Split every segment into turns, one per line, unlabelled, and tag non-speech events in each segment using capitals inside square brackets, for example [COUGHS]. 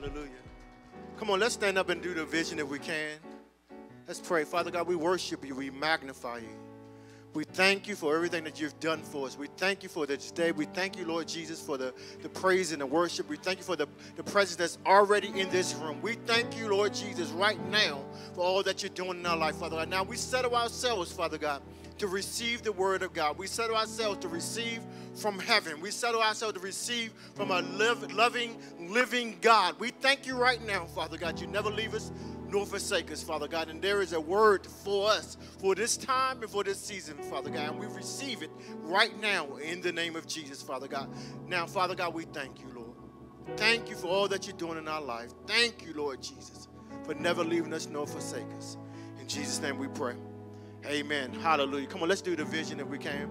Hallelujah. Come on, let's stand up and do the vision if we can. Let's pray. Father God, we worship you, we magnify you. We thank you for everything that you've done for us. We thank you for this day. We thank you, Lord Jesus, for the, the praise and the worship. We thank you for the, the presence that's already in this room. We thank you, Lord Jesus, right now for all that you're doing in our life, Father God. Now we settle ourselves, Father God, to receive the word of God. We settle ourselves to receive from heaven. We settle ourselves to receive from a live, loving, living God. We thank you right now, Father God. You never leave us nor forsake us, Father God. And there is a word for us for this time and for this season, Father God. And we receive it right now in the name of Jesus, Father God. Now, Father God, we thank you, Lord. Thank you for all that you're doing in our life. Thank you, Lord Jesus, for never leaving us nor forsake us. In Jesus' name we pray. Amen. Hallelujah. Come on, let's do the vision if we can.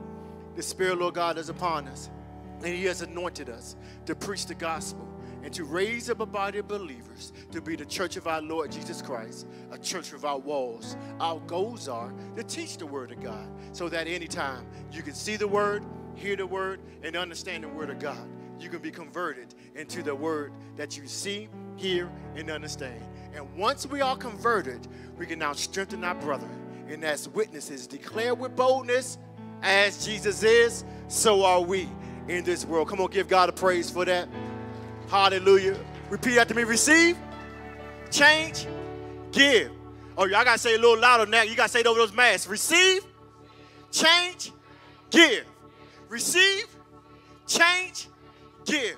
The Spirit, Lord God, is upon us, and He has anointed us to preach the gospel and to raise up a body of believers to be the church of our Lord Jesus Christ, a church without walls. Our goals are to teach the Word of God so that anytime you can see the Word, hear the Word, and understand the Word of God, you can be converted into the Word that you see, hear, and understand. And once we are converted, we can now strengthen our brother. And as witnesses, declare with boldness, as Jesus is, so are we in this world. Come on, give God a praise for that. Hallelujah. Repeat after me. Receive, change, give. Oh, y'all gotta say a little louder that. You gotta say it over those masks. Receive, change, give. Receive, change, give.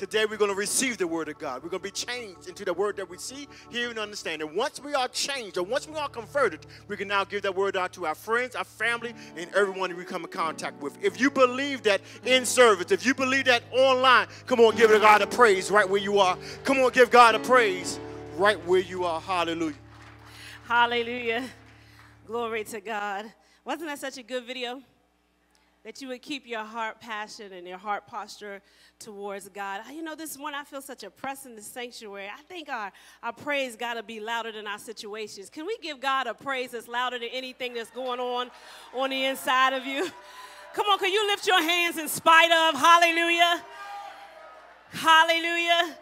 Today we're going to receive the word of God. We're going to be changed into the word that we see, hear, and understand. And once we are changed, or once we are converted, we can now give that word out to our friends, our family, and everyone we come in contact with. If you believe that in service, if you believe that online, come on, give God a praise right where you are. Come on, give God a praise right where you are. Hallelujah.
Hallelujah. Glory to God. Wasn't that such a good video? That you would keep your heart passion and your heart posture towards God. You know, this morning I feel such a press in the sanctuary. I think our, our praise got to be louder than our situations. Can we give God a praise that's louder than anything that's going on on the inside of you? [LAUGHS] Come on, can you lift your hands in spite of? Hallelujah. Hallelujah.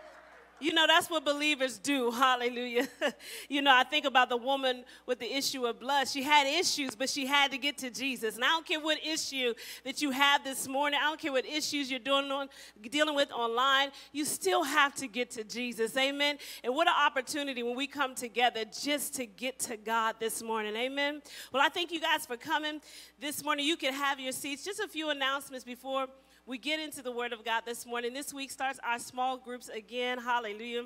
You know, that's what believers do. [LAUGHS] Hallelujah. [LAUGHS] you know, I think about the woman with the issue of blood. She had issues, but she had to get to Jesus. And I don't care what issue that you have this morning, I don't care what issues you're doing on, dealing with online, you still have to get to Jesus. Amen. And what an opportunity when we come together just to get to God this morning. Amen. Well, I thank you guys for coming this morning. You can have your seats. Just a few announcements before we get into the Word of God this morning. This week starts our small groups again. Hallelujah.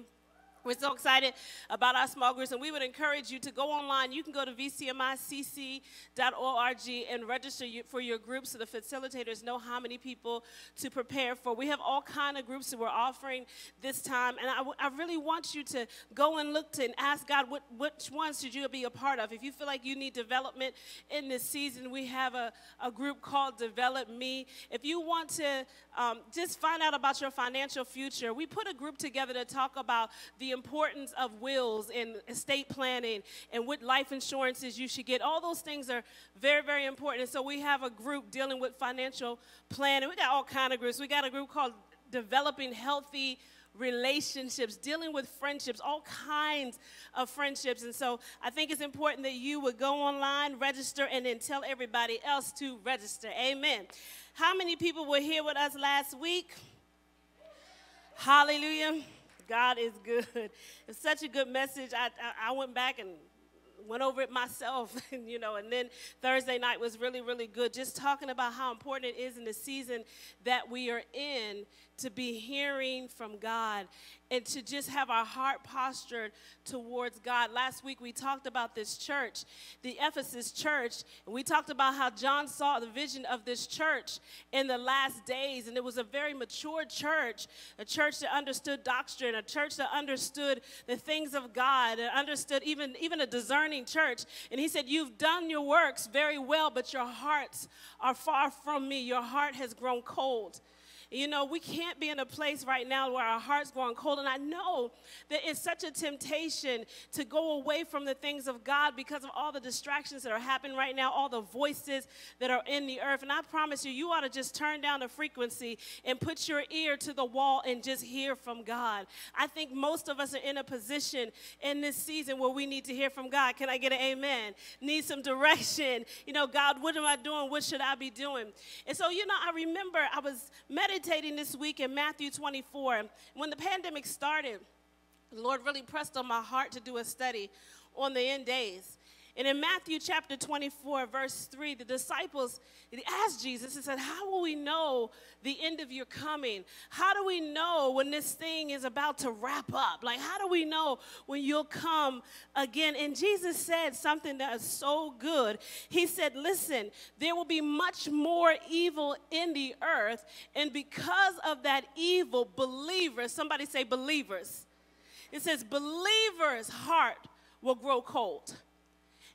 We're so excited about our small groups, and we would encourage you to go online. You can go to vcmicc.org and register for your groups so the facilitators know how many people to prepare for. We have all kind of groups that we're offering this time, and I, I really want you to go and look to and ask God what, which ones should you be a part of. If you feel like you need development in this season, we have a, a group called Develop Me. If you want to um, just find out about your financial future, we put a group together to talk about the importance of wills and estate planning and what life insurances you should get. All those things are very, very important. And so we have a group dealing with financial planning. We got all kind of groups. We got a group called Developing Healthy relationships, dealing with friendships, all kinds of friendships. And so I think it's important that you would go online, register, and then tell everybody else to register. Amen. How many people were here with us last week? Hallelujah. God is good. [LAUGHS] It's such a good message. I, I, I went back and went over it myself, [LAUGHS] and, you know, and then Thursday night was really, really good. Just talking about how important it is in the season that we are in to be hearing from God and to just have our heart postured towards God. Last week we talked about this church, the Ephesus church, and we talked about how John saw the vision of this church in the last days. And it was a very mature church, a church that understood doctrine, a church that understood the things of God, and understood even, even a discerning church. And he said, You've done your works very well, but your hearts are far from me. Your heart has grown cold. You know, we can't be in a place right now where our heart's growing cold. And I know that it's such a temptation to go away from the things of God because of all the distractions that are happening right now, all the voices that are in the earth. And I promise you, you ought to just turn down the frequency and put your ear to the wall and just hear from God. I think most of us are in a position in this season where we need to hear from God. Can I get an amen? Need some direction. You know, God, what am I doing? What should I be doing? And so, you know, I remember I was meditating this week in Matthew 24. When the pandemic started, the Lord really pressed on my heart to do a study on the end days. And in Matthew chapter 24, verse 3, the disciples asked Jesus and said, How will we know the end of your coming? How do we know when this thing is about to wrap up? Like, how do we know when you'll come again? And Jesus said something that is so good. He said, Listen, there will be much more evil in the earth, and because of that evil, believers, somebody say believers. It says, believers' heart will grow cold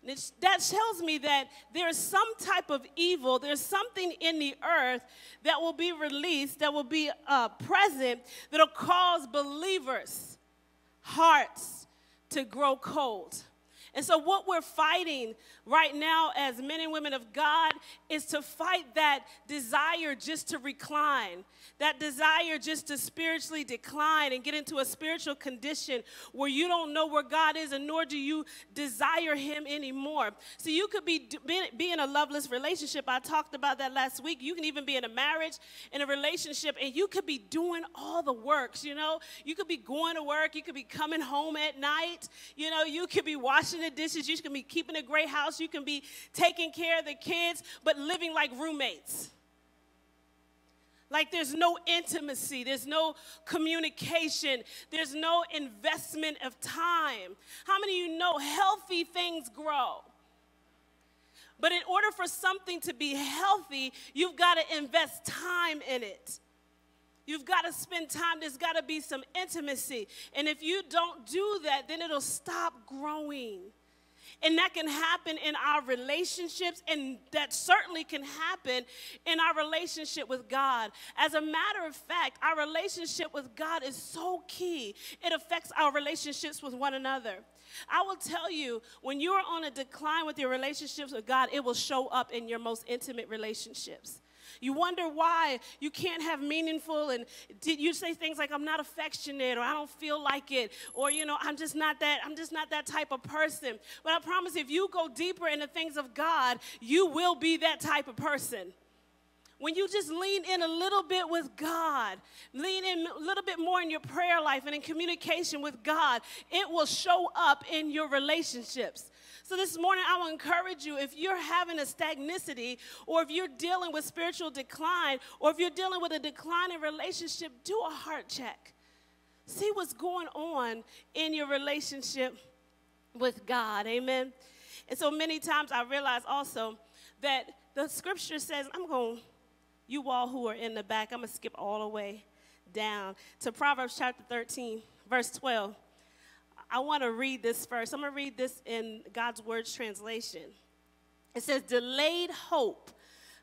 that tells me that there's some type of evil, there's something in the earth that will be released, that will be uh, present, that'll cause believers' hearts to grow cold. And so, what we're fighting right now as men and women of God is to fight that desire just to recline, that desire just to spiritually decline and get into a spiritual condition where you don't know where God is and nor do you desire Him anymore. So you could be, be in a loveless relationship. I talked about that last week. You can even be in a marriage, in a relationship, and you could be doing all the works, you know? You could be going to work, you could be coming home at night, you know, you could be washing the dishes, you could be keeping a great house house, you can be taking care of the kids, but living like roommates. Like there's no intimacy, there's no communication, there's no investment of time. How many of you know healthy things grow? But in order for something to be healthy, you've got to invest time in it. You've got to spend time. There's got to be some intimacy. And if you don't do that, then it'll stop growing. And that can happen in our relationships, and that certainly can happen in our relationship with God. As a matter of fact, our relationship with God is so key, it affects our relationships with one another. I will tell you, when you're on a decline with your relationships with God, it will show up in your most intimate relationships. You wonder why you can't have meaningful and did you say things like I'm not affectionate or I don't feel like it or you know I'm just not that I'm just not that type of person. But I promise if you go deeper in the things of God, you will be that type of person when you just lean in a little bit with God, lean in a little bit more in your prayer life and in communication with God, it will show up in your relationships. So this morning, I will encourage you if you're having a stagnicity, or if you're dealing with spiritual decline, or if you're dealing with a decline in relationship, do a heart check. See what's going on in your relationship with God. Amen. And so many times I realize also that the scripture says, I'm going, you all who are in the back, I'm going to skip all the way down to Proverbs chapter 13, verse 12. I want to read this first. I'm going to read this in God's Words translation. It says, Delayed hope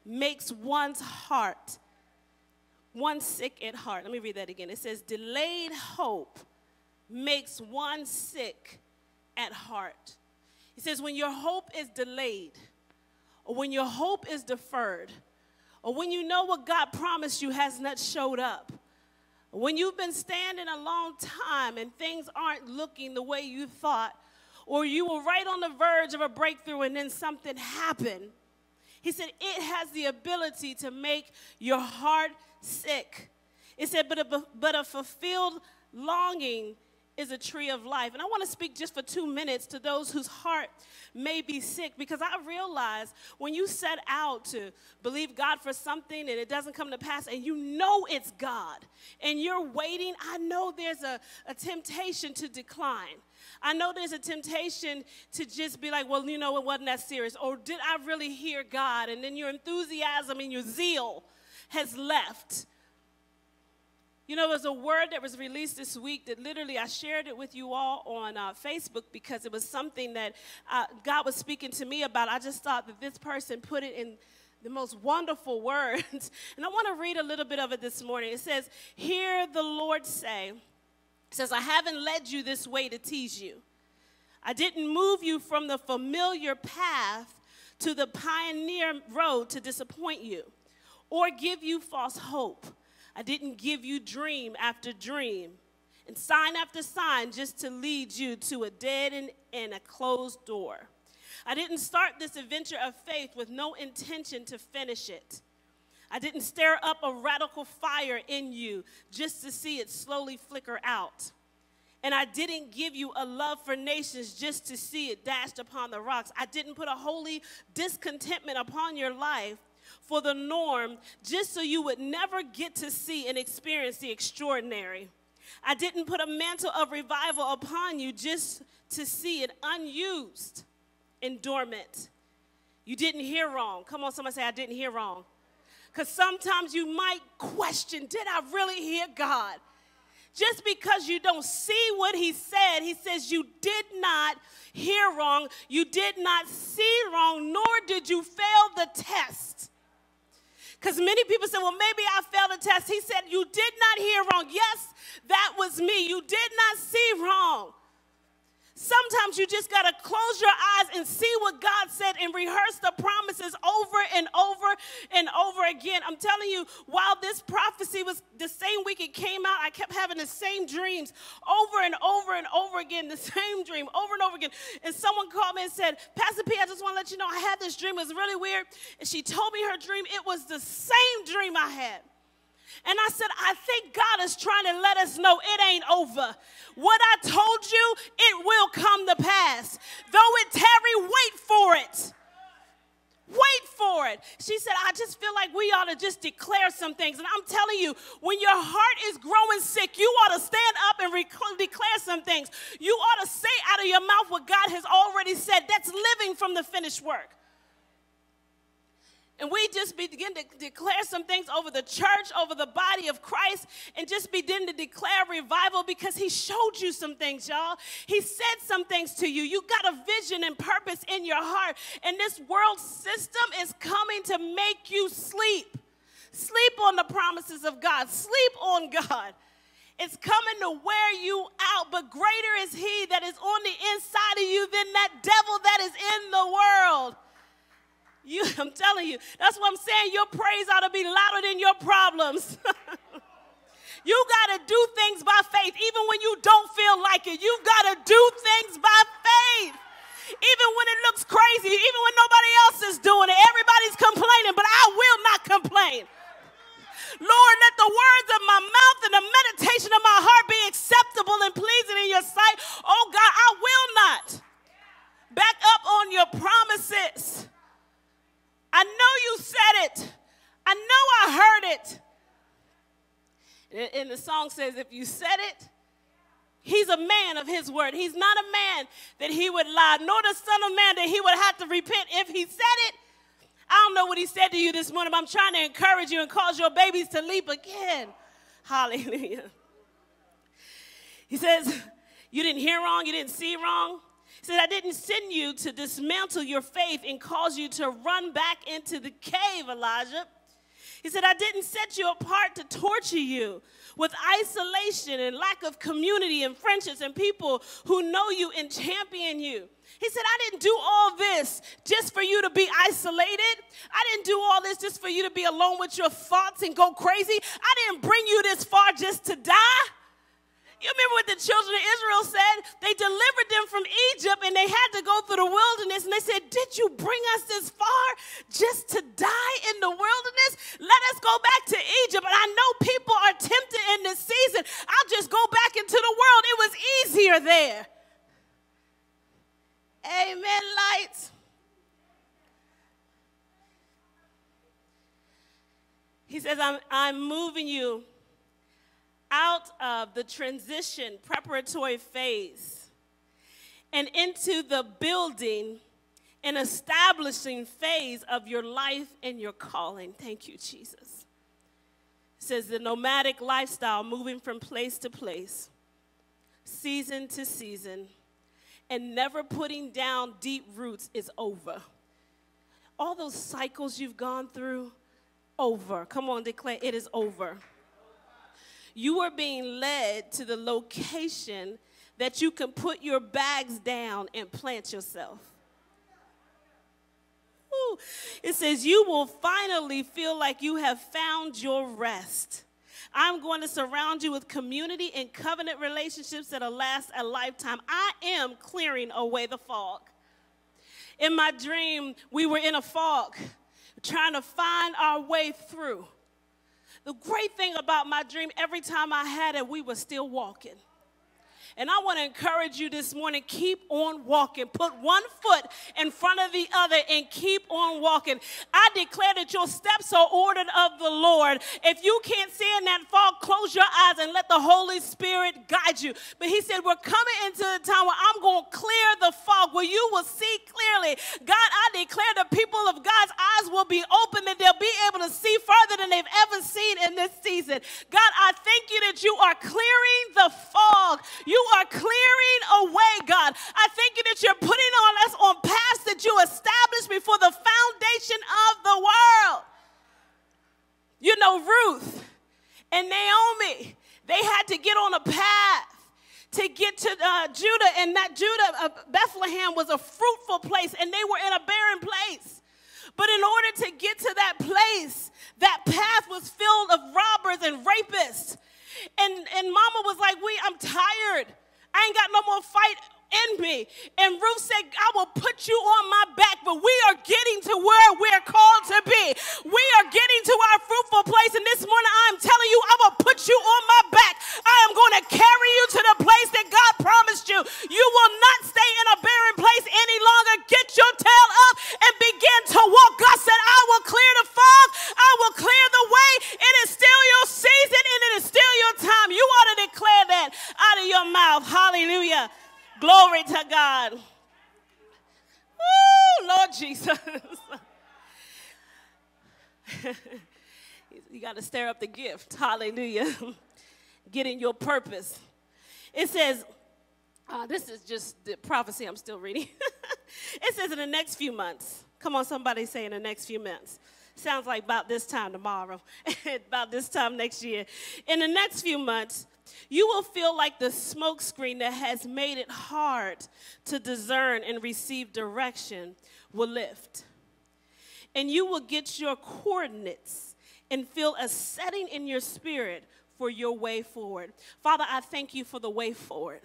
makes one's heart, one sick at heart. Let me read that again. It says, Delayed hope makes one sick at heart. He says, When your hope is delayed, or when your hope is deferred, or when you know what God promised you has not showed up, when you've been standing a long time and things aren't looking the way you thought, or you were right on the verge of a breakthrough and then something happened, he said it has the ability to make your heart sick. It said, but a, but a fulfilled longing is a tree of life. And I want to speak just for two minutes to those whose heart may be sick because I realize when you set out to believe God for something and it doesn't come to pass and you know it's God and you're waiting, I know there's a, a temptation to decline. I know there's a temptation to just be like, well, you know, it wasn't that serious. Or did I really hear God? And then your enthusiasm and your zeal has left. You know, there's a word that was released this week that literally I shared it with you all on uh, Facebook because it was something that uh, God was speaking to me about. I just thought that this person put it in the most wonderful [LAUGHS] words. And I want to read a little bit of it this morning. It says, Hear the Lord say, it says, I haven't led you this way to tease you. I didn't move you from the familiar path to the pioneer road to disappoint you or give you false hope. I didn't give you dream after dream and sign after sign just to lead you to a dead end and a closed door. I didn't start this adventure of faith with no intention to finish it. I didn't stir up a radical fire in you just to see it slowly flicker out. And I didn't give you a love for nations just to see it dashed upon the rocks. I didn't put a holy discontentment upon your life for the norm just so you would never get to see and experience the extraordinary. I didn't put a mantle of revival upon you just to see it unused and dormant. You didn't hear wrong. Come on, somebody say, I didn't hear wrong. Because sometimes you might question, did I really hear God? Just because you don't see what he said, he says you did not hear wrong, you did not see wrong, nor did you fail the test. Because many people said, well, maybe I failed the test. He said, you did not hear wrong. Yes, that was me. You did not see wrong. Sometimes you just got to close your eyes and see what God said and rehearse the promises over and over and over again. I'm telling you, while this prophecy was the same week it came out, I kept having the same dreams over and over and over again, the [LAUGHS] same dream over and over again. And someone called me and said, Pastor P, I just want to let you know I had this dream. It was really weird. And she told me her dream. It was the same dream I had. And I said, I think God is trying to let us know it ain't over. What I told you, it will come to pass. Though it tarry, wait for it. Wait for it. She said, I just feel like we ought to just declare some things. And I'm telling you, when your heart is growing sick, you ought to stand up and rec- declare some things. You ought to say out of your mouth what God has already said. That's living from the finished work. And we just begin to declare some things over the church, over the body of Christ, and just begin to declare revival because He showed you some things, y'all. He said some things to you. You got a vision and purpose in your heart, and this world system is coming to make you sleep. Sleep on the promises of God, sleep on God. It's coming to wear you out, but greater is He that is on the inside of you than that devil that is in the world. You, [LAUGHS] I'm telling you, that's what I'm saying. Your praise ought to be louder than your problems. [LAUGHS] you got to do things by faith, even when you don't feel like it. You've got to do things by faith. Even when it looks crazy, even when nobody else is doing it, everybody's complaining, but I will not complain. Lord, let the words of my mouth and the meditation of my heart be acceptable and pleasing in your sight. Oh God, I will not back up on your promises. I know you said it. I know I heard it. And the song says, if you said it, he's a man of his word. He's not a man that he would lie, nor the son of man that he would have to repent if he said it. I don't know what he said to you this morning, but I'm trying to encourage you and cause your babies to leap again. [LAUGHS] Hallelujah. He says, You didn't hear wrong, you didn't see wrong. He said, I didn't send you to dismantle your faith and cause you to run back into the cave, Elijah. He said, I didn't set you apart to torture you with isolation and lack of community and friendships and people who know you and champion you. He said, I didn't do all this just for you to be isolated. I didn't do all this just for you to be alone with your thoughts and go crazy. I didn't bring you this far just to die. You remember what the children of Israel said? They delivered them from Egypt and they had to go through the wilderness. And they said, Did you bring us this far just to die in the wilderness? Let us go back to Egypt. And I know people are tempted in this season. I'll just go back into the world. It was easier there. Amen, lights. He says, I'm, I'm moving you out of the transition preparatory phase and into the building and establishing phase of your life and your calling. Thank you, Jesus. It says the nomadic lifestyle, moving from place to place, season to season, and never putting down deep roots is over. all those cycles you've gone through, over. Come on, declare it is over. You are being led to the location that you can put your bags down and plant yourself. Ooh. It says, You will finally feel like you have found your rest. I'm going to surround you with community and covenant relationships that'll last a lifetime. I am clearing away the fog. In my dream, we were in a fog trying to find our way through. The great thing about my dream, every time I had it, we were still walking. And I want to encourage you this morning keep on walking. Put one foot in front of the other and keep on walking. I declare that your steps are ordered of the Lord. If you can't see in that fog, close your eyes and let the Holy Spirit guide you. But He said, We're coming into a time where I'm going to clear the fog, where you will see clearly. God, I declare the people of God's eyes will be open and they'll be able to see further than they've ever seen in this season. God, I thank you that you are clearing the fog. You are clearing away, God. I thank you that you're putting on us on paths that you established before the foundation of the world. You know, Ruth and Naomi, they had to get on a path to get to uh, Judah, and that Judah, uh, Bethlehem was a fruitful place, and they were in a barren place. But in order to get to that place, that path was filled of robbers and rapists. And, and mama was like, we, I'm tired. I ain't got no more fight in me. And Ruth said, I will put you on my back, but we are getting to where we're called to be. We are getting to our fruitful place. And this morning, I'm telling you, I will put you on my back. I am going to carry you to the place that God promised you. You will not stay in a barren place any longer. Get your tail up and begin to walk. God said, I will clear the fog, I will clear the way. It is still your season and it is still your time. You ought to declare that out of your mouth. Hallelujah. Glory to God. Woo, Lord Jesus. [LAUGHS] you got to stir up the gift. Hallelujah. Get in your purpose. It says, uh, this is just the prophecy I'm still reading. [LAUGHS] it says in the next few months. Come on, somebody say in the next few months. Sounds like about this time tomorrow, [LAUGHS] about this time next year. In the next few months, you will feel like the smokescreen that has made it hard to discern and receive direction will lift. And you will get your coordinates and feel a setting in your spirit for your way forward. Father, I thank you for the way forward.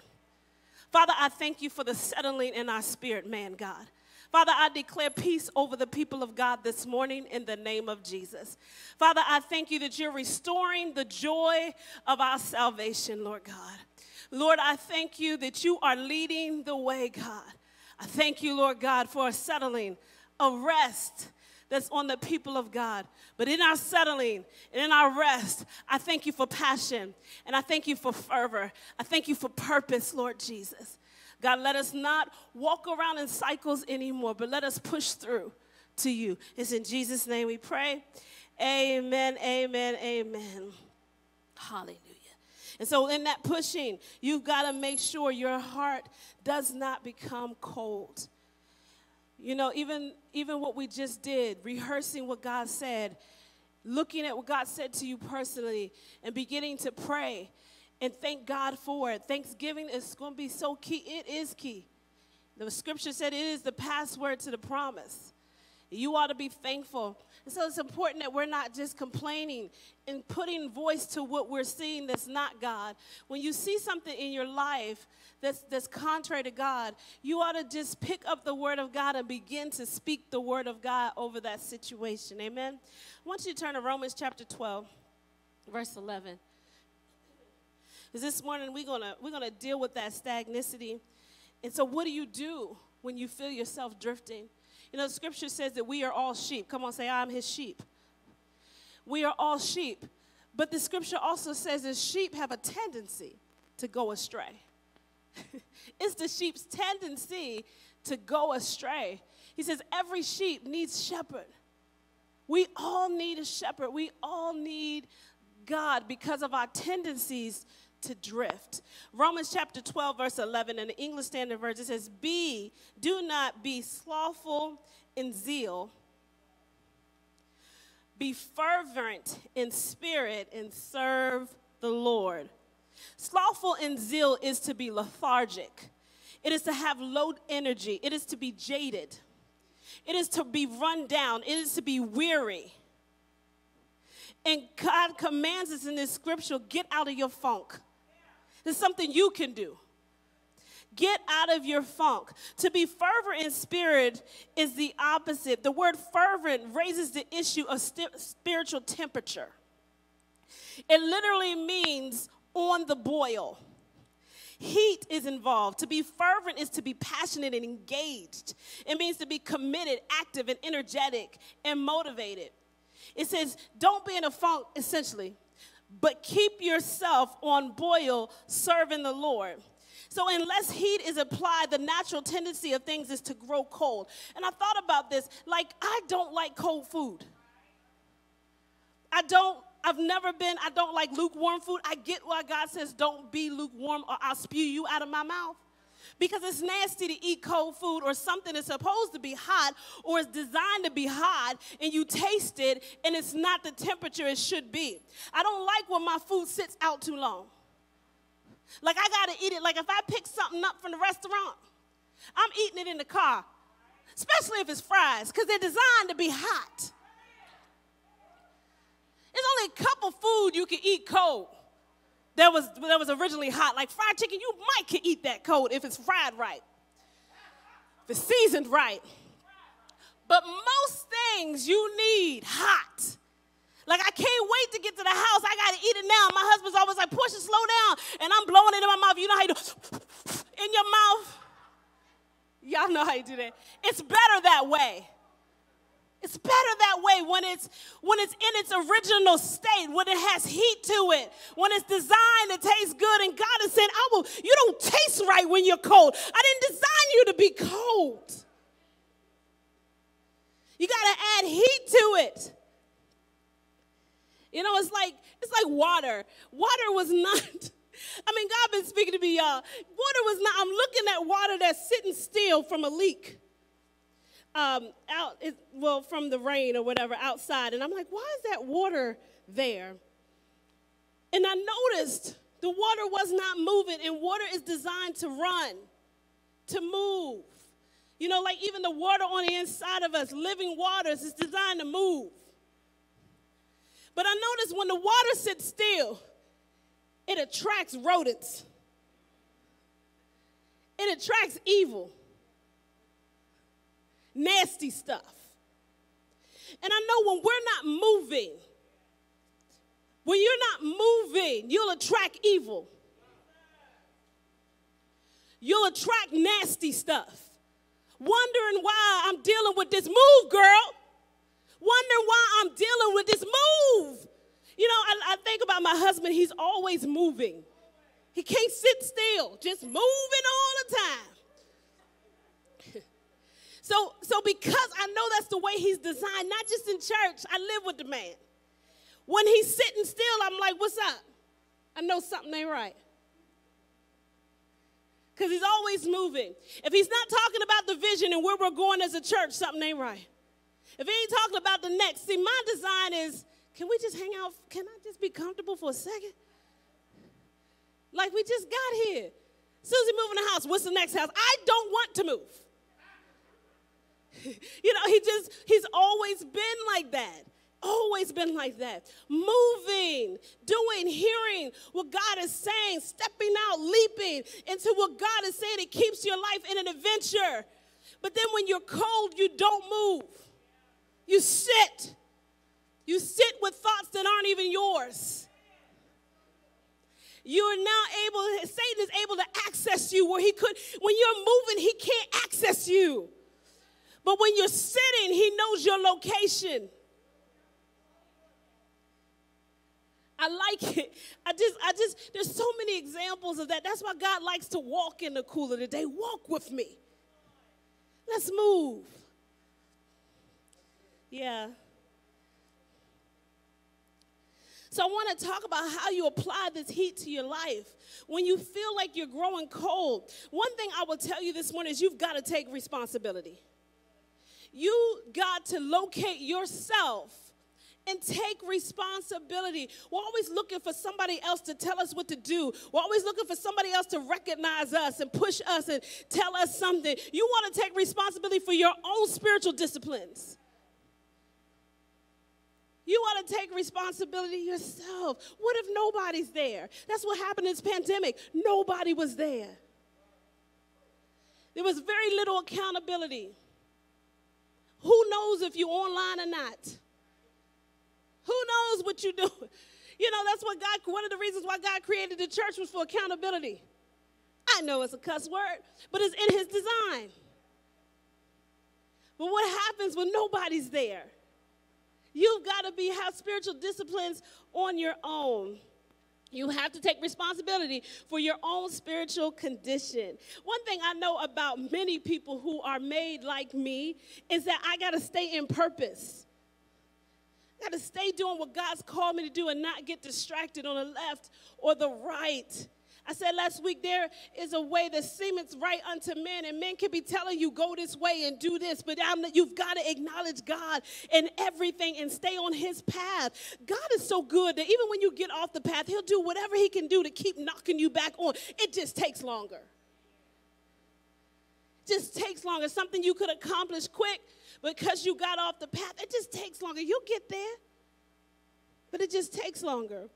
Father, I thank you for the settling in our spirit, man, God. Father, I declare peace over the people of God this morning in the name of Jesus. Father, I thank you that you're restoring the joy of our salvation, Lord God. Lord, I thank you that you are leading the way, God. I thank you, Lord God, for a settling, a rest that's on the people of God. But in our settling and in our rest, I thank you for passion and I thank you for fervor. I thank you for purpose, Lord Jesus. God, let us not walk around in cycles anymore, but let us push through to you. It's in Jesus' name we pray. Amen, amen, amen. Hallelujah. And so, in that pushing, you've got to make sure your heart does not become cold. You know, even, even what we just did, rehearsing what God said, looking at what God said to you personally, and beginning to pray and thank God for it. Thanksgiving is going to be so key. It is key. The scripture said it is the password to the promise. You ought to be thankful. And so it's important that we're not just complaining and putting voice to what we're seeing that's not God. When you see something in your life that's, that's contrary to God, you ought to just pick up the word of God and begin to speak the word of God over that situation. Amen. I want you to turn to Romans chapter 12, verse 11. Because this morning we're gonna we're gonna deal with that stagnicity. And so what do you do when you feel yourself drifting? You know, the scripture says that we are all sheep. Come on, say, I'm his sheep. We are all sheep. But the scripture also says that sheep have a tendency to go astray. [LAUGHS] it's the sheep's tendency to go astray. He says every sheep needs shepherd. We all need a shepherd. We all need God because of our tendencies to drift. Romans chapter 12, verse 11, in the English Standard Version says, Be, do not be slothful in zeal, Be fervent in spirit and serve the Lord. Slothful in zeal is to be lethargic, it is to have low energy, it is to be jaded, it is to be run down, it is to be weary. And God commands us in this scripture get out of your funk. It's something you can do. Get out of your funk. To be fervent in spirit is the opposite. The word fervent raises the issue of spiritual temperature. It literally means on the boil. Heat is involved. To be fervent is to be passionate and engaged. It means to be committed, active, and energetic and motivated. It says, don't be in a funk, essentially, but keep yourself on boil serving the Lord. So, unless heat is applied, the natural tendency of things is to grow cold. And I thought about this like, I don't like cold food. I don't, I've never been, I don't like lukewarm food. I get why God says, don't be lukewarm or I'll spew you out of my mouth. Because it's nasty to eat cold food or something that's supposed to be hot or is designed to be hot and you taste it and it's not the temperature it should be. I don't like when my food sits out too long. Like I gotta eat it. Like if I pick something up from the restaurant, I'm eating it in the car, especially if it's fries, because they're designed to be hot. There's only a couple food you can eat cold that was, that was originally hot. Like fried chicken, you might can eat that cold if it's fried right, if it's seasoned right. But most things you need hot. Like I can't wait to get to the house. I gotta eat it now. My husband's always like, Portia, slow down. And I'm blowing it in my mouth. You know how you do in your mouth? Y'all know how you do that. It's better that way. It's better that way when it's when it's in its original state, when it has heat to it, when it's designed to taste good. And God is saying, I will, you don't taste right when you're cold. I didn't design you to be cold. You gotta add heat to it. You know, it's like it's like water. Water was not. [LAUGHS] I mean, God been speaking to me, y'all. Water was not. I'm looking at water that's sitting still from a leak. Um, out it, well from the rain or whatever outside, and I'm like, why is that water there? And I noticed the water was not moving, and water is designed to run, to move. You know, like even the water on the inside of us, living waters, is designed to move. But I noticed when the water sits still, it attracts rodents, it attracts evil, nasty stuff. And I know when we're not moving, when you're not moving, you'll attract evil. You'll attract nasty stuff. Wondering why I'm dealing with this move, girl wondering why I'm dealing with this move. You know, I, I think about my husband, he's always moving. He can't sit still, just moving all the time. So, so because I know that's the way he's designed, not just in church, I live with the man. When he's sitting still, I'm like, what's up? I know something ain't right. Because he's always moving. If he's not talking about the vision and where we're going as a church, something ain't right. If he ain't talking about the next, see, my design is can we just hang out? Can I just be comfortable for a second? Like we just got here. Susie moving the house. What's the next house? I don't want to move. [LAUGHS] you know, he just, he's always been like that. Always been like that. Moving, doing, hearing what God is saying, stepping out, leaping into what God is saying. It keeps your life in an adventure. But then when you're cold, you don't move. You sit. You sit with thoughts that aren't even yours. You are now able, Satan is able to access you where he could, when you're moving, he can't access you. But when you're sitting, he knows your location. I like it. I just, I just, there's so many examples of that. That's why God likes to walk in the cool of the day. Walk with me. Let's move. Yeah. So I want to talk about how you apply this heat to your life. When you feel like you're growing cold, one thing I will tell you this morning is you've got to take responsibility. You got to locate yourself and take responsibility. We're always looking for somebody else to tell us what to do. We're always looking for somebody else to recognize us and push us and tell us something. You want to take responsibility for your own spiritual disciplines. You want to take responsibility yourself. What if nobody's there? That's what happened in this pandemic. Nobody was there. There was very little accountability. Who knows if you're online or not? Who knows what you're doing? [LAUGHS] You know, that's what God, one of the reasons why God created the church was for accountability. I know it's a cuss word, but it's in his design. But what happens when nobody's there? You've got to be have spiritual disciplines on your own. You have to take responsibility for your own spiritual condition. One thing I know about many people who are made like me is that I got to stay in purpose. I got to stay doing what God's called me to do and not get distracted on the left or the right. I said last week, there is a way that seemeth right unto men, and men can be telling you, go this way and do this, but you've got to acknowledge God in everything and stay on His path. God is so good that even when you get off the path, He'll do whatever He can do to keep knocking you back on. It just takes longer. Just takes longer. Something you could accomplish quick because you got off the path. It just takes longer. You'll get there, but it just takes longer.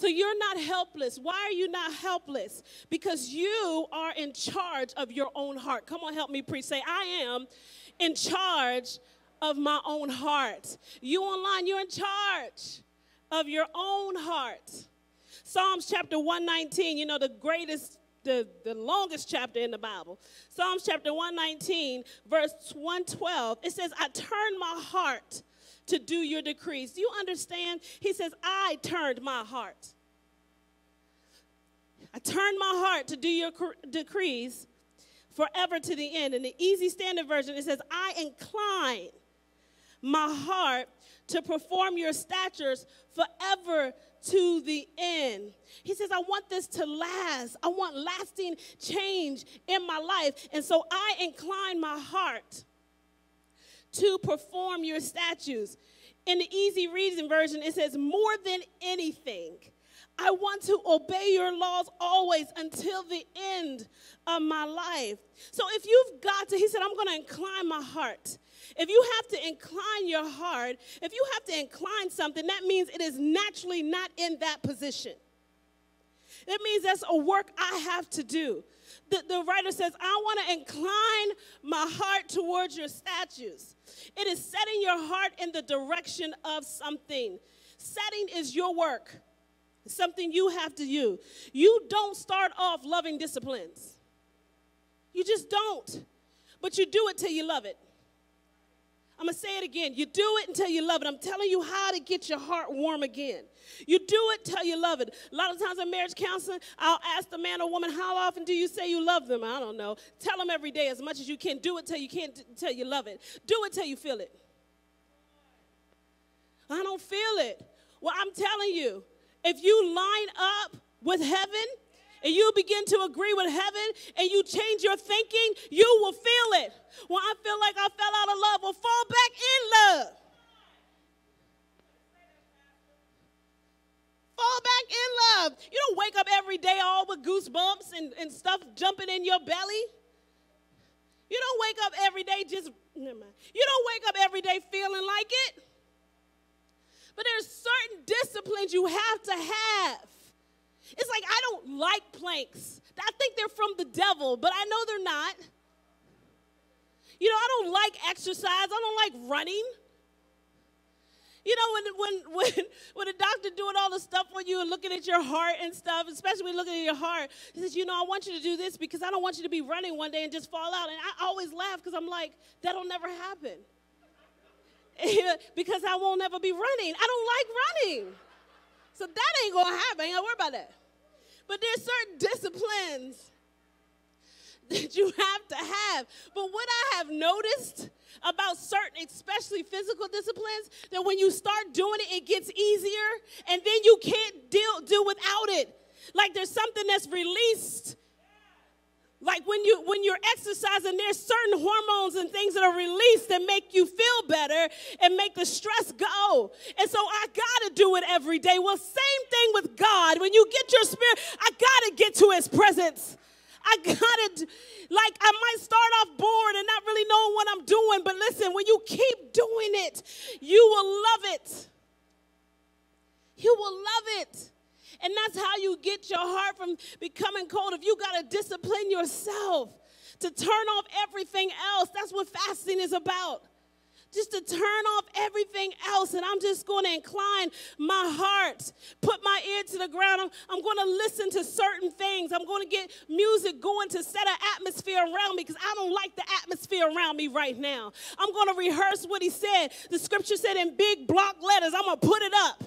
So you're not helpless. Why are you not helpless? Because you are in charge of your own heart. Come on, help me preach. Say, I am in charge of my own heart. You online, you're in charge of your own heart. Psalms chapter 119, you know, the greatest, the, the longest chapter in the Bible. Psalms chapter 119, verse 112, it says, I turn my heart to do your decrees. Do you understand? He says, I turned my heart. I turned my heart to do your decrees forever to the end. In the easy standard version, it says, I incline my heart to perform your statutes forever to the end. He says, I want this to last. I want lasting change in my life. And so I incline my heart to perform your statutes. In the easy reading version, it says, More than anything, I want to obey your laws always until the end of my life. So if you've got to, he said, I'm going to incline my heart. If you have to incline your heart, if you have to incline something, that means it is naturally not in that position. That means that's a work I have to do the, the writer says, I want to incline my heart towards your statutes. It is setting your heart in the direction of something. Setting is your work, something you have to do. You don't start off loving disciplines, you just don't. But you do it till you love it. I'm going to say it again. You do it until you love it. I'm telling you how to get your heart warm again. You do it till you love it. A lot of times in marriage counseling, I'll ask the man or woman, How often do you say you love them? I don't know. Tell them every day as much as you can. Do it till you can't, till you love it. Do it till you feel it. I don't feel it. Well, I'm telling you, if you line up with heaven, and you begin to agree with heaven and you change your thinking, you will feel it. When I feel like I fell out of love, will fall back in love. Fall back in love. You don't wake up every day all with goosebumps and, and stuff jumping in your belly. You don't wake up every day just, never mind. You don't wake up every day feeling like it. But there's certain disciplines you have to have. It's like I don't like planks. I think they're from the devil, but I know they're not. You know, I don't like exercise. I don't like running. You know, when when [LAUGHS] when when the doctor doing all the stuff on you and looking at your heart and stuff, especially looking at your heart, he says, you know, I want you to do this because I don't want you to be running one day and just fall out. And I always laugh because I'm like, that'll never happen. [LAUGHS] because I won't ever be running. I don't like running. So that ain't gonna happen. I ain't gotta worry about that. But there's certain disciplines that you have to have. But what I have noticed about certain, especially physical disciplines, that when you start doing it, it gets easier, and then you can't deal do without it. Like there's something that's released. Like when you when you're exercising, there's certain hormones and things that are released that make you feel better and make the stress go. And so I gotta do it every day. Well, same thing with God. When you get your spirit, I gotta get to his presence. I gotta, like, I might start off bored and not really knowing what I'm doing, but listen, when you keep doing it, you will love it. You will love it. And that's how you get your heart from becoming cold. If you got to discipline yourself to turn off everything else, that's what fasting is about just to turn off everything else. And I'm just going to incline my heart, put my ear to the ground. I'm, I'm going to listen to certain things. I'm going to get music going to set an atmosphere around me because I don't like the atmosphere around me right now. I'm going to rehearse what he said. The scripture said in big block letters, I'm going to put it up.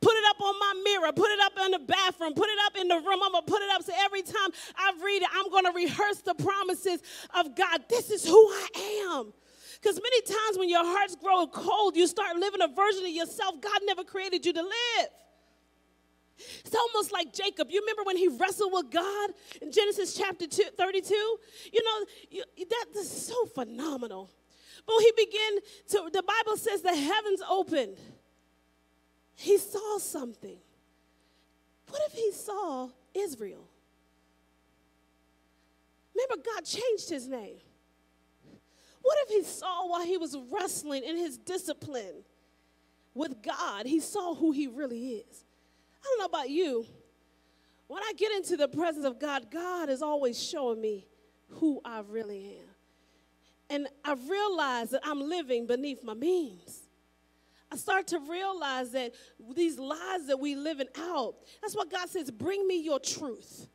Put it up on my mirror, put it up in the bathroom, put it up in the room. I'm gonna put it up so every time I read it, I'm gonna rehearse the promises of God. This is who I am. Because many times when your hearts grow cold, you start living a version of yourself God never created you to live. It's almost like Jacob. You remember when he wrestled with God in Genesis chapter two, 32? You know, you, that's so phenomenal. But he began to, the Bible says the heavens opened. He saw something. What if he saw Israel? Remember, God changed his name. What if he saw while he was wrestling in his discipline with God, he saw who he really is? I don't know about you. When I get into the presence of God, God is always showing me who I really am. And I realize that I'm living beneath my means. I start to realize that these lies that we live in out, that's what God says, bring me your truth.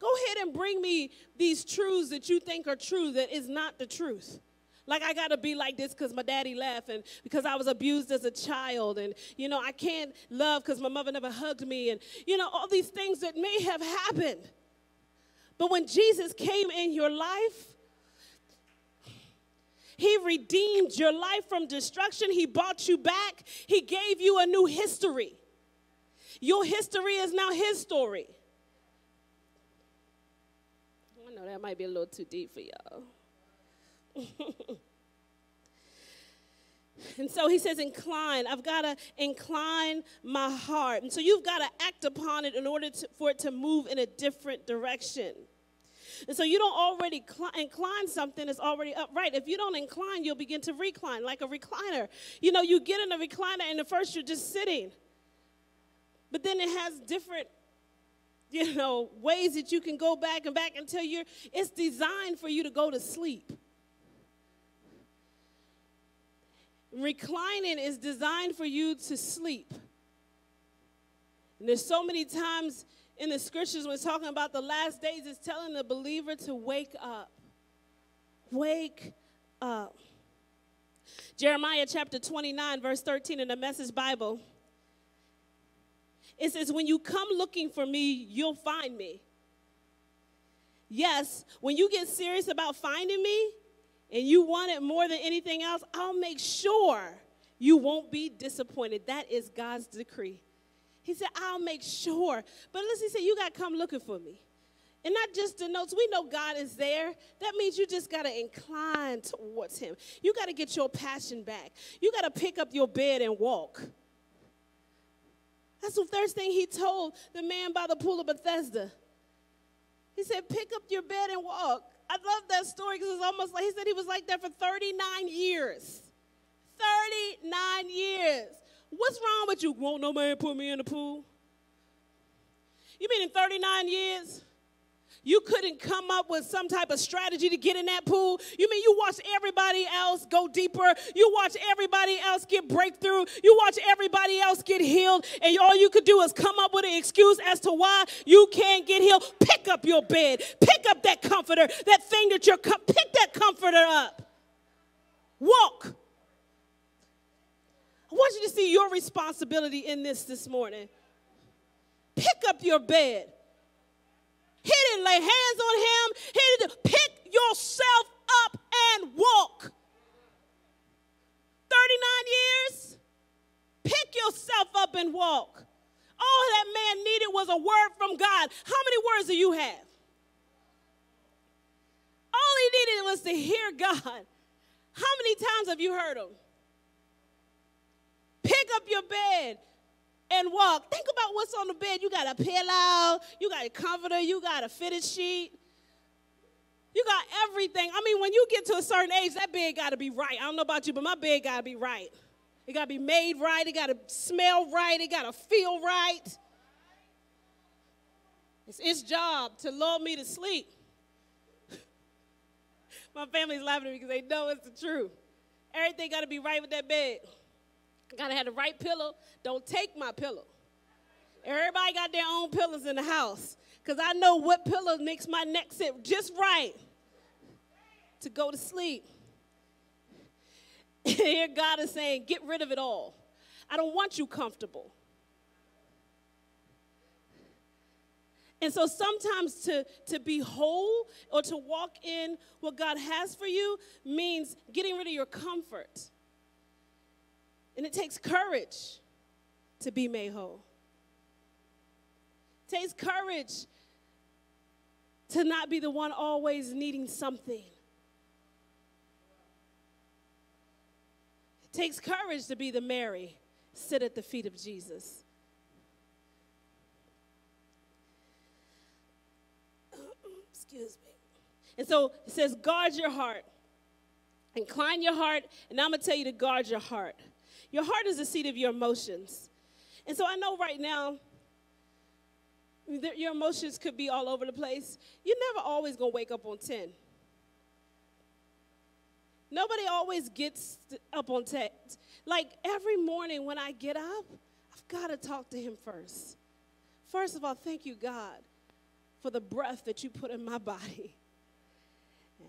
Go ahead and bring me these truths that you think are true that is not the truth. Like I gotta be like this because my daddy left and because I was abused as a child and you know I can't love because my mother never hugged me and you know all these things that may have happened. But when Jesus came in your life, he redeemed your life from destruction. He bought you back. He gave you a new history. Your history is now his story I know that might be a little too deep for y'all. [LAUGHS] and so he says, incline. I've got to incline my heart. And so you've got to act upon it in order to, for it to move in a different direction. And so you don't already cl- incline something that's already upright. If you don't incline, you'll begin to recline like a recliner. You know, you get in a recliner and at first you're just sitting. But then it has different you know, ways that you can go back and back until you're, it's designed for you to go to sleep. Reclining is designed for you to sleep. And there's so many times in the scriptures when talking about the last days, it's telling the believer to wake up. Wake up. Jeremiah chapter 29, verse 13 in the Message Bible. It says, When you come looking for me, you'll find me. Yes, when you get serious about finding me and you want it more than anything else, I'll make sure you won't be disappointed. That is God's decree. He said, I'll make sure. But listen, he said, You got to come looking for me. And not just the notes. We know God is there. That means you just got to incline towards Him. You got to get your passion back. You got to pick up your bed and walk. That's the first thing he told the man by the pool of Bethesda. He said, Pick up your bed and walk. I love that story because it's almost like he said he was like that for 39 years. 39 years. What's wrong with you? Won't no man put me in the pool? You mean in 39 years? you couldn't come up with some type of strategy to get in that pool. You mean you watch everybody else go deeper? You watch everybody else get breakthrough? You watch everybody else get healed, and all you could do is come up with an excuse as to why you can't get healed? Pick up your bed, pick up that comforter, that thing that you're, pick that comforter up. Walk. Want you to see your responsibility in this this morning. Pick up your bed. He didn't lay hands on him. He didn't pick yourself up and walk. 39 years? Pick yourself up and walk. All that man needed was a word from God. How many words do you have? All he needed was to hear God. How many times have you heard him? Pick up your bed and walk. Think about what's on the bed. You got a pillow, you got a comforter, you got a fitted sheet. You got everything. I mean, when you get to a certain age, that bed got to be right. I don't know about you, but my bed got to be right. It got to be made right. It got to smell right. It got to feel right. It's its job to lull me to sleep. [LAUGHS] my family's laughing at me because they know it's the truth. Everything got to be right with that bed. Got to have the right pillow. Don't take my pillow. Everybody got their own pillows in the house because I know what pillow makes my neck sit just right to go to sleep. [LAUGHS] Here, God is saying, get rid of it all. I don't want you comfortable. And so sometimes to, to be whole or to walk in what God has for you means getting rid of your comfort. And it takes courage to be made whole. It takes courage to not be the one always needing something. It takes courage to be the Mary, sit at the feet of Jesus. [COUGHS] Excuse me. And so it says, guard your heart. Incline your heart, and I'm going to tell you to guard your heart. Your heart is the seat of your emotions. And so I know right now, your emotions could be all over the place. You're never always going to wake up on 10. Nobody always gets up on 10. Like every morning when I get up, I've got to talk to Him first. First of all, thank you, God, for the breath that you put in my body.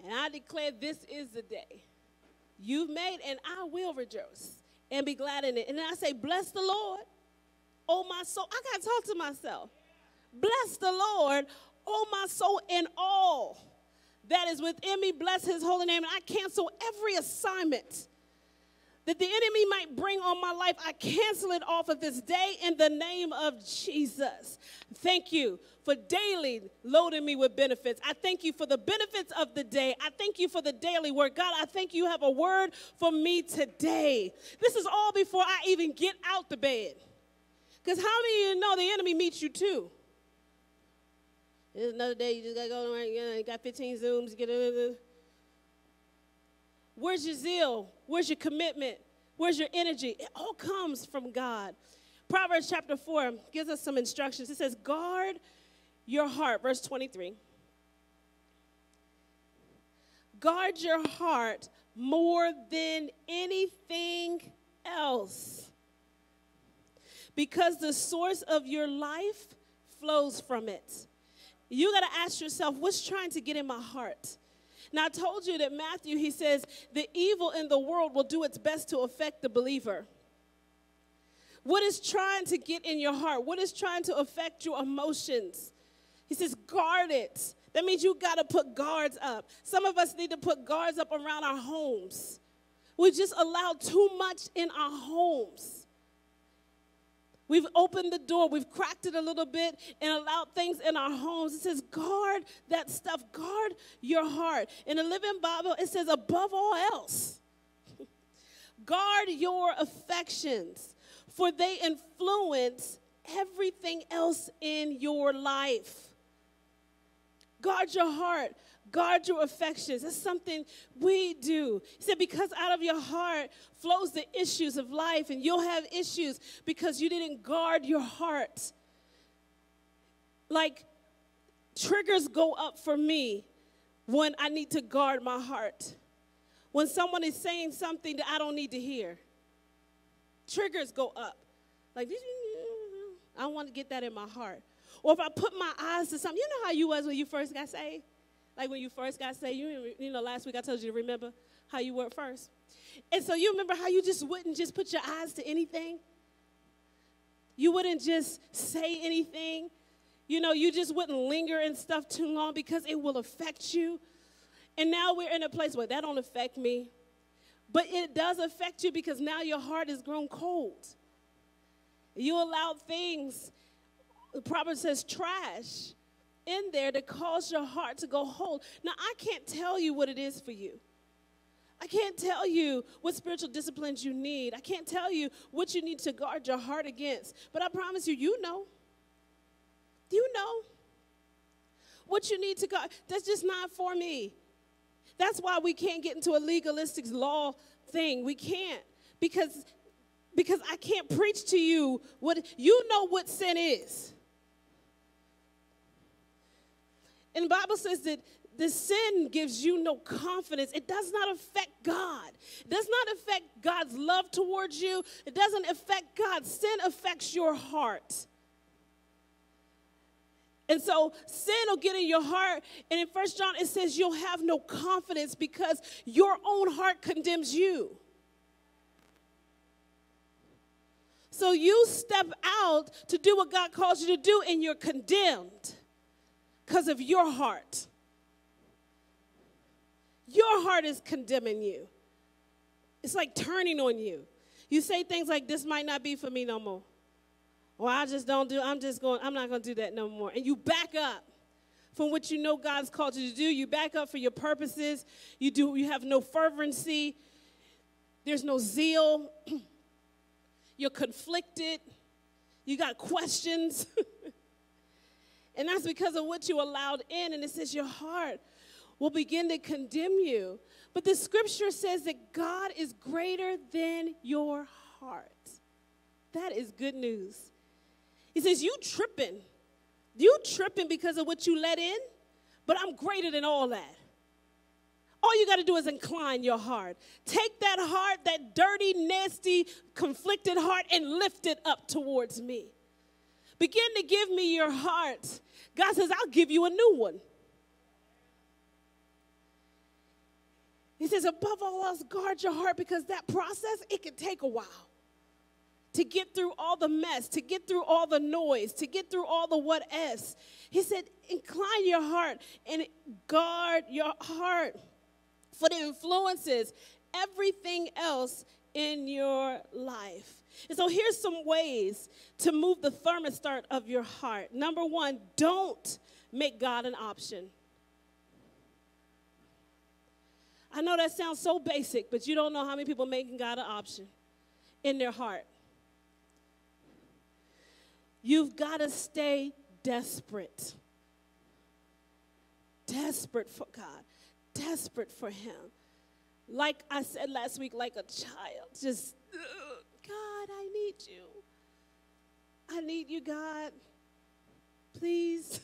And I declare this is the day you've made, and I will rejoice and be glad in it. And I say, Bless the Lord, oh my soul. I got to talk to myself. Bless the Lord, oh my soul, and all that is within me. Bless his holy name. And I cancel every assignment that the enemy might bring on my life. I cancel it off of this day in the name of Jesus. Thank you for daily loading me with benefits. I thank you for the benefits of the day. I thank you for the daily work. God, I thank you have a word for me today. This is all before I even get out the bed. Because how many of you know the enemy meets you too? There's another day you just gotta go you got 15 Zooms, get it. Where's your zeal? Where's your commitment? Where's your energy? It all comes from God. Proverbs chapter 4 gives us some instructions. It says, Guard your heart, verse 23. Guard your heart more than anything else because the source of your life flows from it. You got to ask yourself, what's trying to get in my heart? Now, I told you that Matthew, he says, the evil in the world will do its best to affect the believer. What is trying to get in your heart? What is trying to affect your emotions? He says, guard it. That means you got to put guards up. Some of us need to put guards up around our homes. We just allow too much in our homes. We've opened the door, we've cracked it a little bit and allowed things in our homes. It says, guard that stuff, guard your heart. In the Living Bible, it says, above all else, [LAUGHS] guard your affections, for they influence everything else in your life. Guard your heart. Guard your affections. That's something we do. He said, because out of your heart flows the issues of life, and you'll have issues because you didn't guard your heart. Like triggers go up for me when I need to guard my heart. When someone is saying something that I don't need to hear, triggers go up. Like, I want to get that in my heart. Or if I put my eyes to something, you know how you was when you first got saved? Like when you first got saved, you, you know, last week I told you to remember how you were first. And so you remember how you just wouldn't just put your eyes to anything? You wouldn't just say anything. You know, you just wouldn't linger in stuff too long because it will affect you. And now we're in a place where that don't affect me. But it does affect you because now your heart has grown cold. You allow things, the proverb says trash, in there to cause your heart to go hold. Now, I can't tell you what it is for you. I can't tell you what spiritual disciplines you need. I can't tell you what you need to guard your heart against. But I promise you, you know. You know what you need to guard. That's just not for me. That's why we can't get into a legalistic law thing. We can't because because I can't preach to you what you know what sin is. And the Bible says that the sin gives you no confidence. It does not affect God. It does not affect God's love towards you. It doesn't affect God. Sin affects your heart. And so sin will get in your heart. And in First John, it says you'll have no confidence because your own heart condemns you. So you step out to do what God calls you to do, and you're condemned because of your heart. Your heart is condemning you. It's like turning on you. You say things like, This might not be for me no more. Or I just don't do, I'm just going, I'm not going to do that no more. And you back up from what you know God's called you to do. You back up for your purposes. You do, you have no fervency. There's no zeal. [CLEARS THROAT] You're conflicted. You got questions. [LAUGHS] and that's because of what you allowed in. And it says your heart will begin to condemn you. But the scripture says that God is greater than your heart. That is good news. He says, You tripping. You tripping because of what you let in, but I'm greater than all that. All you got to do is incline your heart. Take that heart, that dirty, nasty, conflicted heart, and lift it up towards me. Begin to give me your heart. God says, I'll give you a new one. He says, above all else, guard your heart because that process, it can take a while to get through all the mess, to get through all the noise, to get through all the what ifs. He said, incline your heart and guard your heart for the influences, everything else in your life. And so here's some ways to move the thermostat of your heart. Number one, don't make God an option. I know that sounds so basic, but you don't know how many people making God an option in their heart. You've got to stay desperate. Desperate for God, desperate for Him. Like I said last week, like a child, just, God, I need you. I need you, God. Please.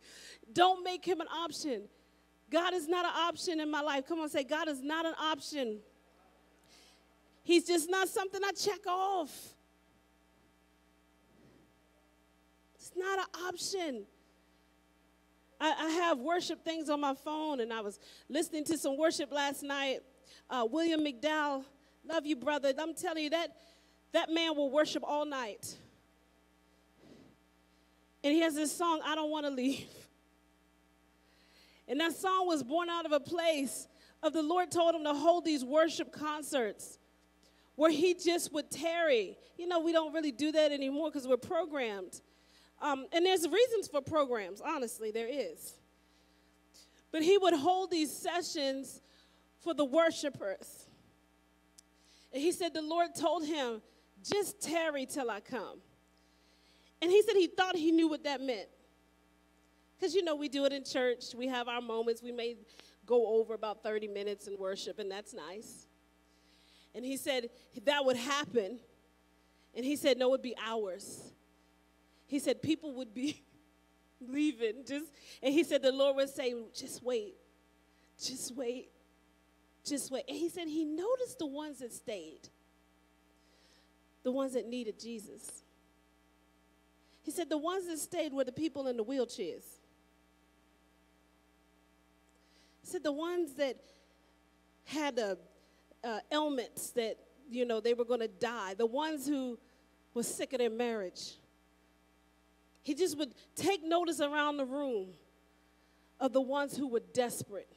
[LAUGHS] Don't make Him an option. God is not an option in my life. Come on, say, God is not an option. He's just not something I check off. It's not an option. I, I, have worship things on my phone, and I was listening to some worship last night. Uh, William McDowell, love you, brother. I'm telling you that that man will worship all night. And he has this song, I Don't Want to Leave. And that song was born out of a place of the Lord told him to hold these worship concerts where he just would tarry. You know, we don't really do that anymore because we're programmed. Um, and there's reasons for programs, honestly, there is. But he would hold these sessions for the worshipers. And he said the Lord told him, just tarry till I come. And he said he thought he knew what that meant. Because, you know, we do it in church. We have our moments. We may go over about 30 minutes in worship, and that's nice. And he said that would happen. And he said, no, it would be hours. He said people would be [LAUGHS] leaving. Just, and he said the Lord would say, just wait. Just wait. Just wait. And he said he noticed the ones that stayed, the ones that needed Jesus. He said the ones that stayed were the people in the wheelchairs. He said the ones that had uh, uh, ailments that, you know, they were going to die, the ones who were sick of their marriage. He just would take notice around the room of the ones who were desperate.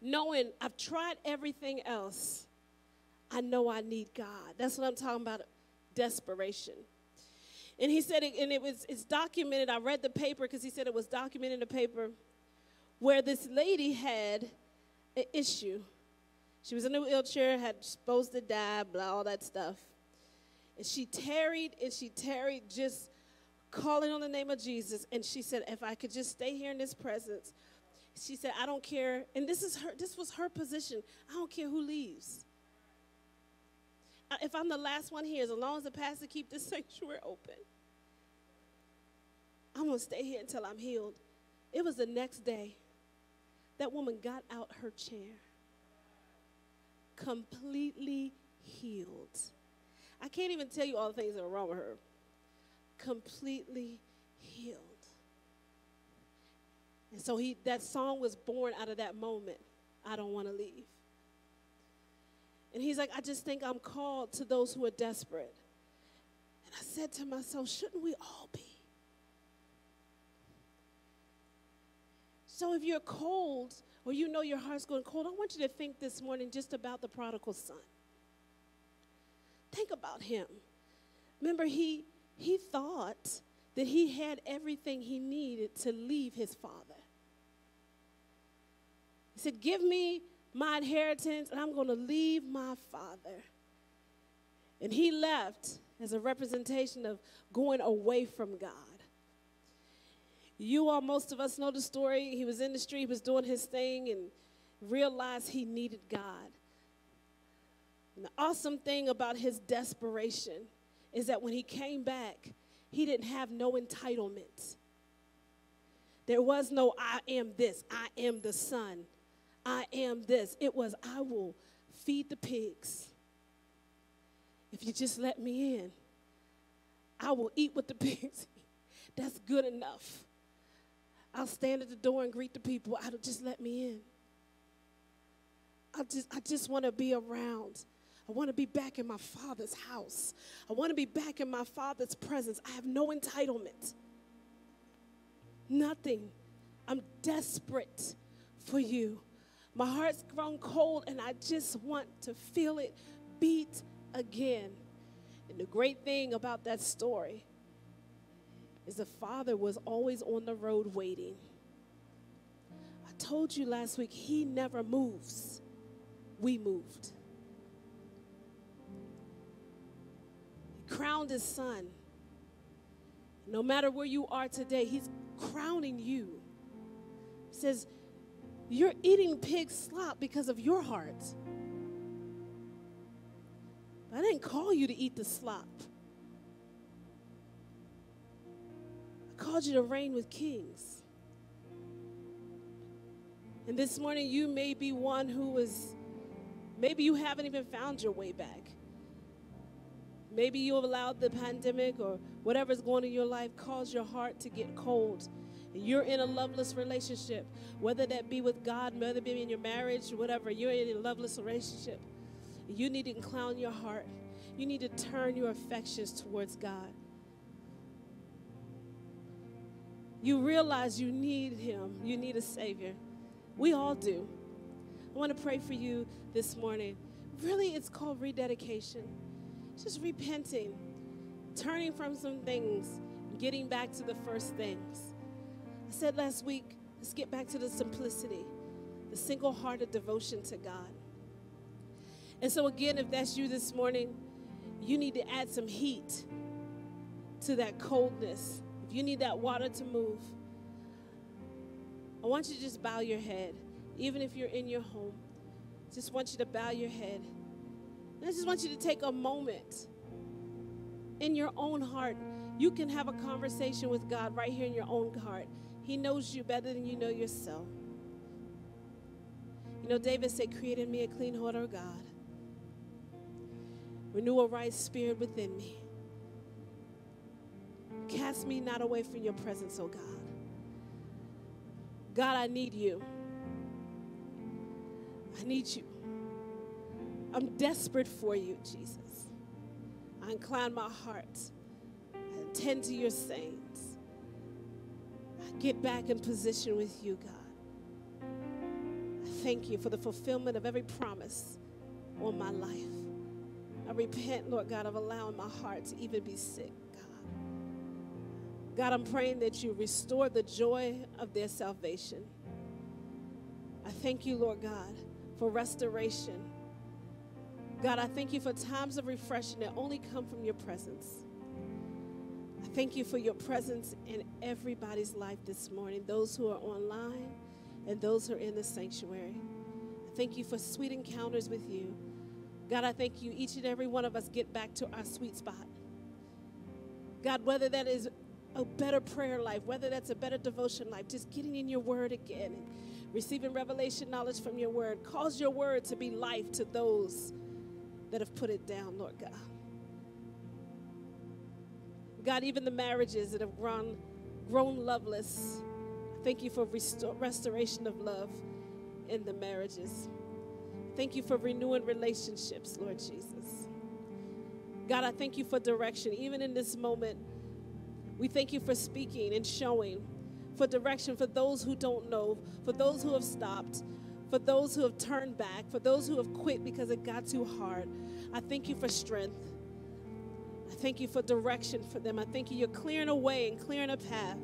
Knowing I've tried everything else, I know I need God. That's what I'm talking about desperation. And he said, it, and it was it's documented. I read the paper because he said it was documented in the paper where this lady had an issue. She was in a wheelchair, had supposed to die, blah, all that stuff. And she tarried and she tarried just calling on the name of Jesus. And she said, if I could just stay here in this presence, she said, I don't care. And this is her, this was her position. I don't care who leaves. If I'm the last one here, as long as the pastor keep this [LAUGHS] sanctuary open, I'm gonna stay here until I'm healed. It was the next day. That woman got out her chair, completely healed. I can't even tell you all the things that are wrong with her. Completely healed. And so he that song was born out of that moment. I don't want to leave. And he's like, I just think I'm called to those who are desperate. And I said to myself, shouldn't we all be? So if you're cold or you know your heart's going cold, I want you to think this morning just about the prodigal son. Think about him. Remember, he, he thought that he had everything he needed to leave his father. He said, Give me my inheritance, and I'm going to leave my father. And he left as a representation of going away from God. You all, most of us know the story. He was in the street, he was doing his thing, and realized he needed God. And the awesome thing about his desperation is that when he came back, he didn't have no entitlement. There was no, I am this, I am the son. I am this. It was, I will feed the pigs if you just let me in. I will eat with the [LAUGHS] pigs. That's good enough. I'll stand at the door and greet the people. I'll just let me in. I just, I just want to be around. I want to be back in my father's house. I want to be back in my father's presence. I have no entitlement. Nothing. I'm desperate for you. My heart's grown cold and I just want to feel it beat again. And the great thing about that story is the father was always on the road waiting. I told you last week, he never moves. We moved. He crowned his son. No matter where you are today, he's crowning you. He says, you're eating pig slop because of your heart. I didn't call you to eat the slop. I called you to reign with kings. And this morning, you may be one who is, maybe you haven't even found your way back. Maybe you have allowed the pandemic or whatever's going on in your life cause your heart to get cold you're in a loveless relationship, whether that be with God, whether it be in your marriage, whatever, you're in a loveless relationship. You need to incline your heart. You need to turn your affections towards God. You realize you need Him, you need a Savior. We all do. I want to pray for you this morning. Really, it's called rededication. Just repenting, turning from some things, getting back to the first things said last week, let's get back to the simplicity, the single hearted devotion to God. And so, again, if that's you this morning, you need to add some heat to that coldness. If you need that water to move, I want you to just bow your head, even if you're in your home. Just want you to bow your head. And I just want you to take a moment in your own heart. You can have a conversation with God right here in your own heart. He knows you better than you know yourself. You know, David said, Create in me a clean heart, O God. Renew a right spirit within me. Cast me not away from your presence, O God. God, I need you. I need you. I'm desperate for you, Jesus. I incline my heart and attend to your saying get back in position with you, God. I thank you for the fulfillment of every promise on my life. I repent, Lord God, of allowing my heart to even be sick, God. God, I'm praying that you restore the joy of their salvation. I thank you, Lord God, for restoration. God, I thank you for times of refreshing that only come from your presence. Thank you for your presence in everybody's life this morning, those who are online and those who are in the sanctuary. Thank you for sweet encounters with you. God, I thank you, each and every one of us get back to our sweet spot. God, whether that is a better prayer life, whether that's a better devotion life, just getting in your word again and receiving revelation knowledge from your word. Cause your word to be life to those that have put it down, Lord God. God, even the marriages that have grown, grown loveless, thank you for restoration of love in the marriages. Thank you for renewing relationships, Lord Jesus. God, I thank you for direction, even in this moment we thank you for speaking and showing, for direction for those who don't know, for those who have stopped, for those who have turned back, for those who have quit because it got too hard. I thank you for strength. I thank you for direction for them. I thank you you're clearing a way and clearing a path.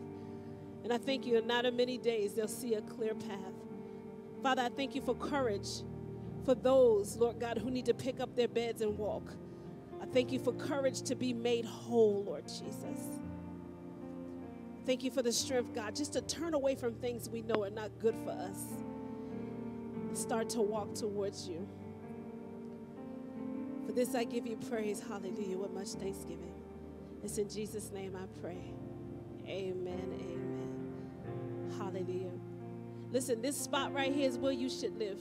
And I thank you in not in many days they'll see a clear path. Father, I thank you for courage for those, Lord God, who need to pick up their beds and walk. I thank you for courage to be made whole, Lord Jesus. Thank you for the strength, God, just to turn away from things we know are not good for us and start to walk towards you. For this I give you praise, hallelujah, with much thanksgiving. It's in Jesus' name I pray. Amen, amen. Hallelujah. Listen, this spot right here is where you should live.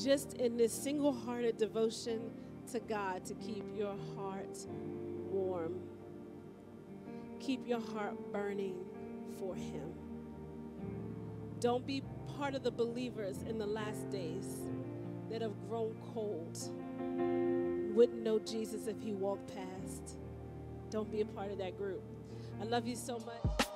Just in this single hearted devotion to God to keep your heart warm keep your heart burning for Him. Don't be part of the believers in the last days that have grown cold, wouldn't know Jesus if He walked past. Don't be a part of that group. I love you so much.